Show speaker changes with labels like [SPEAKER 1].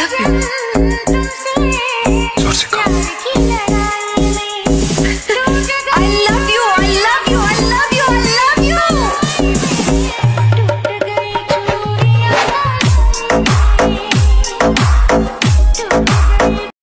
[SPEAKER 1] love you. जोर